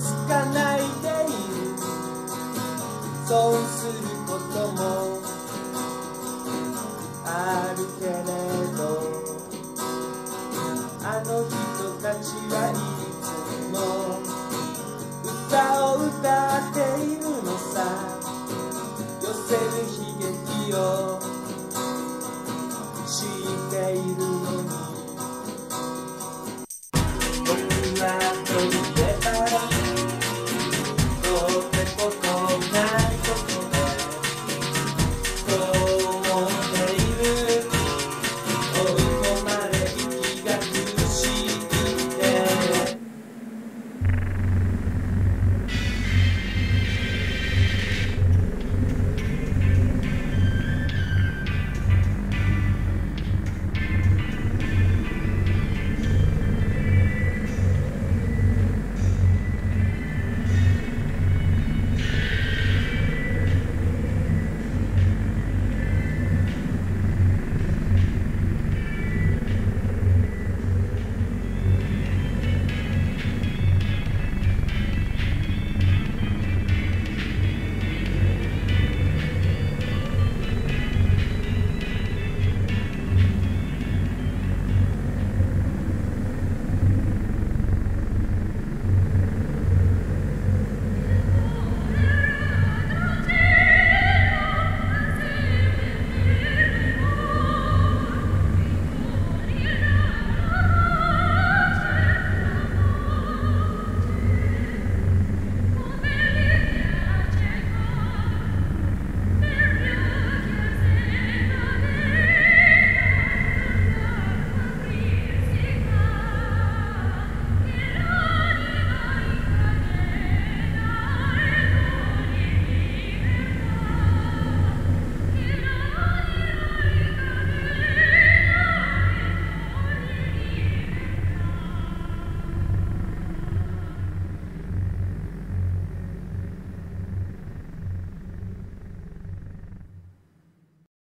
つかないでいる損することもあるけれどあの人たちはいつも歌を歌う